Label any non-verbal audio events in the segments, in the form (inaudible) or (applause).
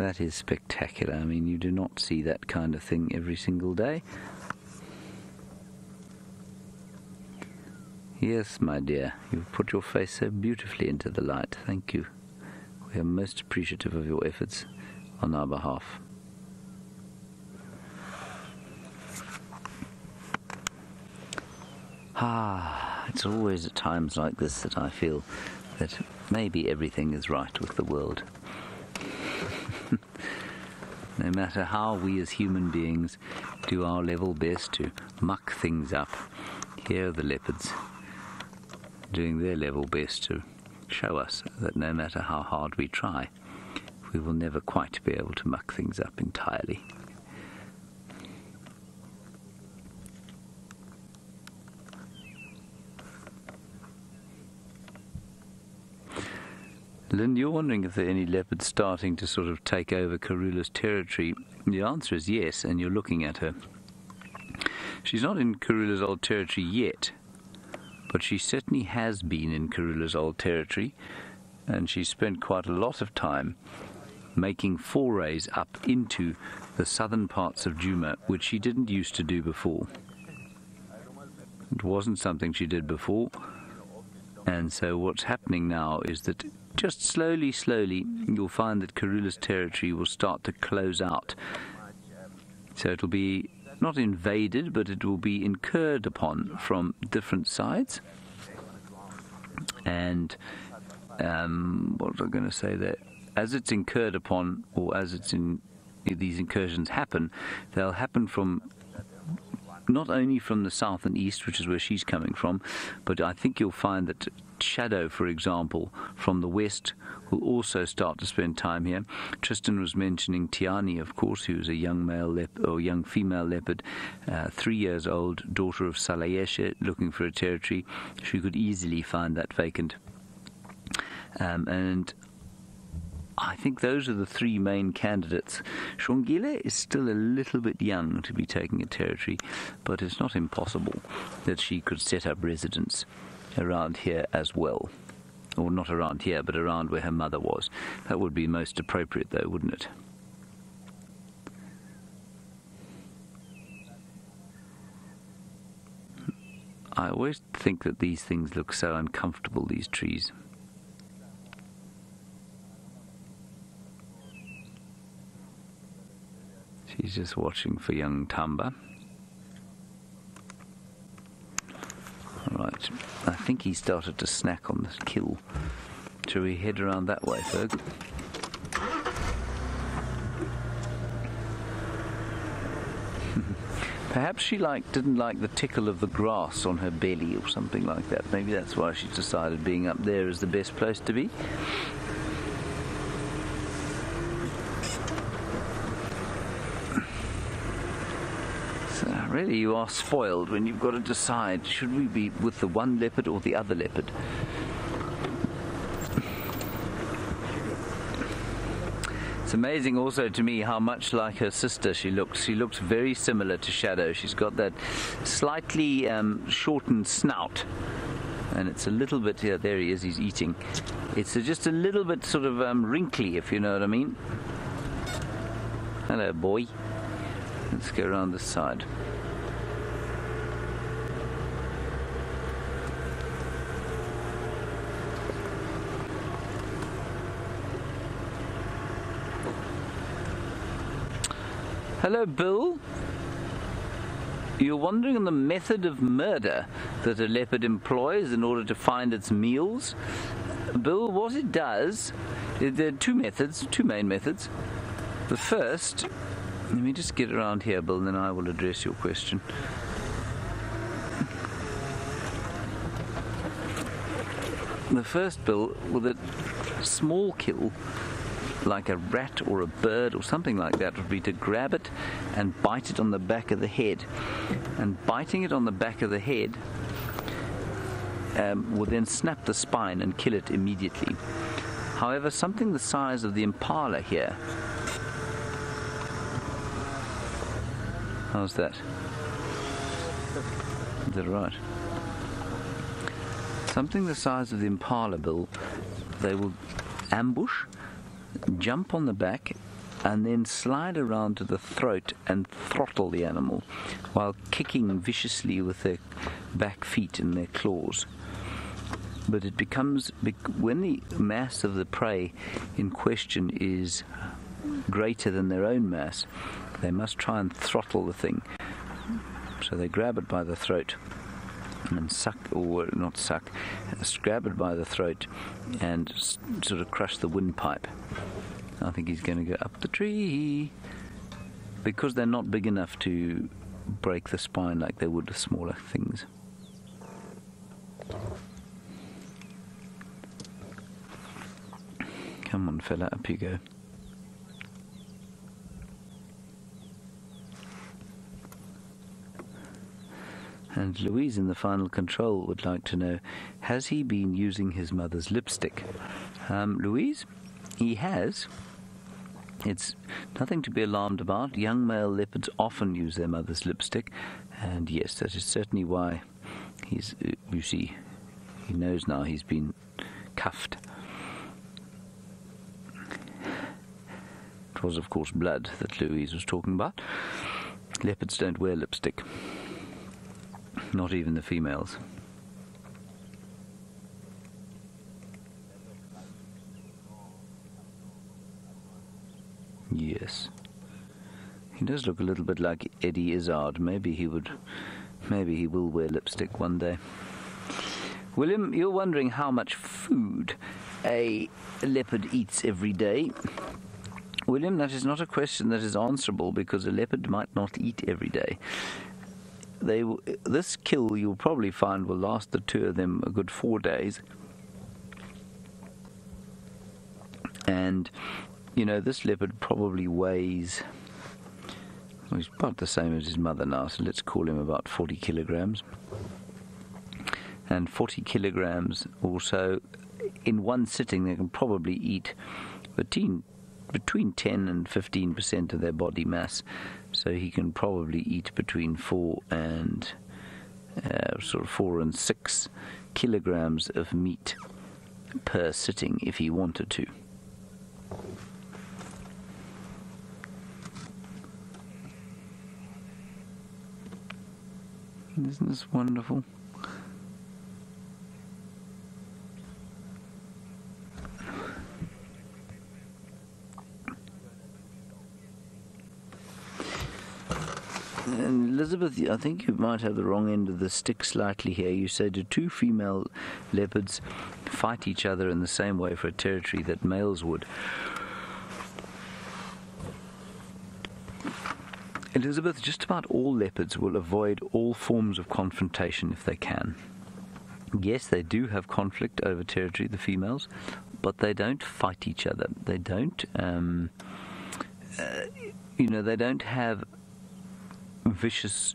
That is spectacular. I mean, you do not see that kind of thing every single day. Yes, my dear, you've put your face so beautifully into the light. Thank you. We are most appreciative of your efforts on our behalf. Ah, it's always at times like this that I feel that maybe everything is right with the world. No matter how we as human beings do our level best to muck things up, here are the leopards doing their level best to show us that no matter how hard we try, we will never quite be able to muck things up entirely. Lynn, you're wondering if there are any leopards starting to sort of take over Karula's territory. The answer is yes, and you're looking at her. She's not in Karula's old territory yet, but she certainly has been in Karula's old territory, and she's spent quite a lot of time making forays up into the southern parts of Djuma, which she didn't used to do before. It wasn't something she did before. And so what's happening now is that just slowly, slowly, you'll find that Karula's territory will start to close out. So it'll be not invaded, but it will be incurred upon from different sides. And um, what was I going to say there? As it's incurred upon, or as it's in these incursions happen, they'll happen from not only from the south and east, which is where she's coming from, but I think you'll find that Shadow, for example, from the west, will also start to spend time here. Tristan was mentioning Tiani, of course, who is a young male leopard or young female leopard, uh, three years old, daughter of Salayeshe, looking for a territory. She could easily find that vacant. Um, and I think those are the three main candidates. Xongile is still a little bit young to be taking a territory, but it's not impossible that she could set up residence around here as well. Or not around here, but around where her mother was. That would be most appropriate, though, wouldn't it? I always think that these things look so uncomfortable, these trees. She's just watching for young Thamba. I think he started to snack on the kill. Shall we head around that way, Ferg? (laughs) Perhaps she like didn't like the tickle of the grass on her belly or something like that. Maybe that's why she decided being up there is the best place to be. Really you are spoiled when you've got to decide should we be with the one leopard or the other leopard. It's amazing also to me how much like her sister she looks. She looks very similar to Shadow. She's got that slightly um, shortened snout. And it's a little bit, yeah, there he is, he's eating. It's a, just a little bit sort of um, wrinkly, if you know what I mean. Hello, boy. Let's go around this side. Hello, Bill. You're wondering on the method of murder that a leopard employs in order to find its meals? Bill, what it does, there are two methods, two main methods. The first, let me just get around here, Bill, and then I will address your question. The first, Bill, with a small kill like a rat or a bird or something like that would be to grab it and bite it on the back of the head. And biting it on the back of the head um, will then snap the spine and kill it immediately. However, something the size of the impala here. How's that? Is that right? Something the size of the impala bill, they will ambush jump on the back and then slide around to the throat and throttle the animal while kicking viciously with their back feet and their claws. But it becomes, when the mass of the prey in question is greater than their own mass, they must try and throttle the thing. So they grab it by the throat and suck, or not suck, grab it by the throat and sort of crush the windpipe. I think he's going to go up the tree because they're not big enough to break the spine like they would the smaller things. Come on, fella, up you go. And Louise in the final control would like to know Has he been using his mother's lipstick? Um, Louise, he has. It's nothing to be alarmed about. Young male leopards often use their mother's lipstick, and yes, that is certainly why he's, uh, you see, he knows now he's been cuffed. It was, of course, blood that Louise was talking about. Leopards don't wear lipstick, not even the females. Yes. He does look a little bit like Eddie Izzard. Maybe he would. Maybe he will wear lipstick one day. William, you're wondering how much food a leopard eats every day. William, that is not a question that is answerable because a leopard might not eat every day. They this kill you'll probably find will last the two of them a good four days. And you know, this leopard probably weighs. Well, he's about the same as his mother now, so let's call him about 40 kilograms. And 40 kilograms also, in one sitting, they can probably eat between between 10 and 15 percent of their body mass. So he can probably eat between four and uh, sort of four and six kilograms of meat per sitting if he wanted to. Isn't this wonderful? And Elizabeth, I think you might have the wrong end of the stick slightly here. You said do two female leopards fight each other in the same way for a territory that males would? Elizabeth, just about all leopards will avoid all forms of confrontation if they can. Yes, they do have conflict over territory, the females, but they don't fight each other. They don't, um, uh, you know, they don't have vicious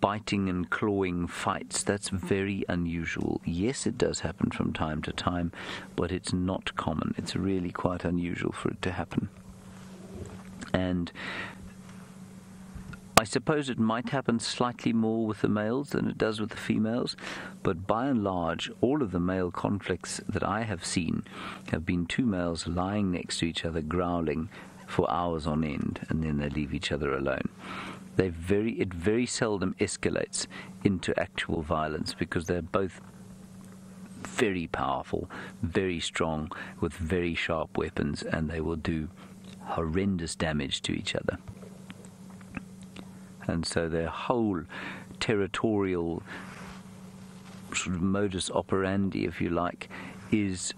biting and clawing fights. That's very unusual. Yes, it does happen from time to time, but it's not common. It's really quite unusual for it to happen. And I suppose it might happen slightly more with the males than it does with the females, but by and large, all of the male conflicts that I have seen have been two males lying next to each other, growling for hours on end, and then they leave each other alone. They very it very seldom escalates into actual violence because they're both very powerful, very strong, with very sharp weapons, and they will do horrendous damage to each other and so their whole territorial sort of modus operandi, if you like, is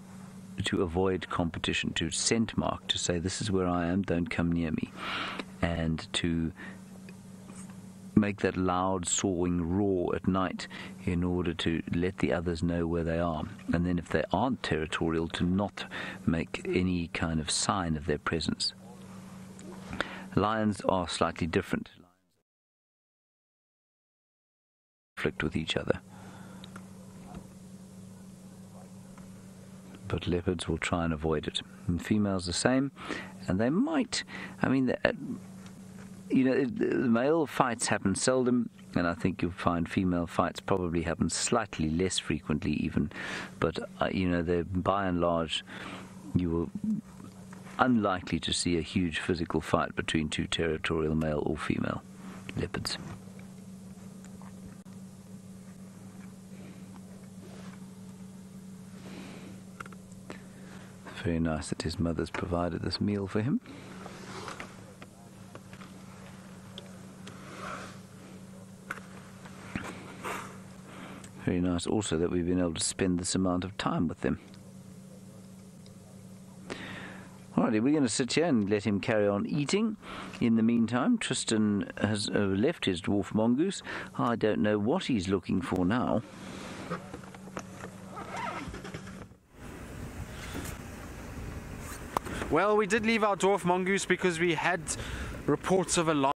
to avoid competition, to scent mark, to say, This is where I am, don't come near me, and to make that loud sawing roar at night in order to let the others know where they are. And then, if they aren't territorial, to not make any kind of sign of their presence. Lions are slightly different. conflict with each other. But leopards will try and avoid it. And females the same, and they might. I mean, uh, you know, male fights happen seldom, and I think you'll find female fights probably happen slightly less frequently, even. But uh, you know, they by and large, you will unlikely to see a huge physical fight between two territorial male or female leopards. Very nice that his mother's provided this meal for him. Very nice also that we've been able to spend this amount of time with them. Alrighty, we're going to sit here and let him carry on eating. In the meantime, Tristan has uh, left his dwarf mongoose. I don't know what he's looking for now. Well, we did leave our dwarf mongoose because we had reports of a